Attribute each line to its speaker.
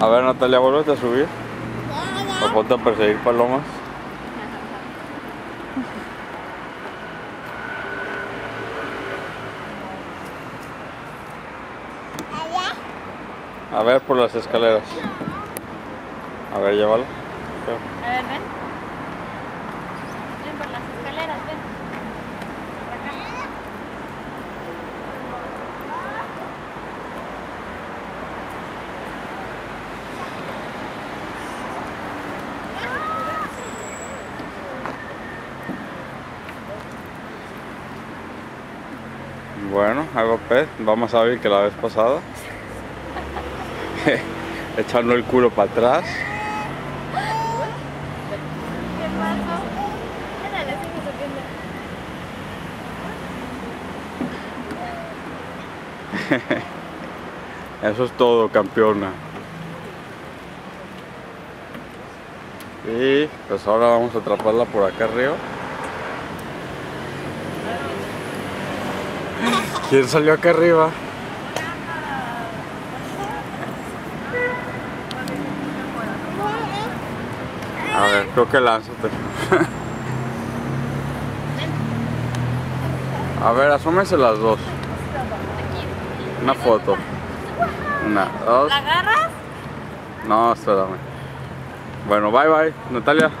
Speaker 1: A ver, Natalia, vuelve a subir. O ponte a perseguir palomas. A ver, por las escaleras. A ver, llévalo.
Speaker 2: A ver, ven. Ven por las escaleras, ven. Por acá.
Speaker 1: Bueno, va Pez. Vamos a ver que la vez pasada. Echando el culo para atrás. Eso es todo, campeona. Y pues ahora vamos a atraparla por acá arriba. ¿Quién salió acá arriba? A ver, creo que lánzate. A ver, asómense las dos. Una foto. Una, dos.
Speaker 2: ¿La agarras?
Speaker 1: No, espérame. Bueno, bye bye, Natalia.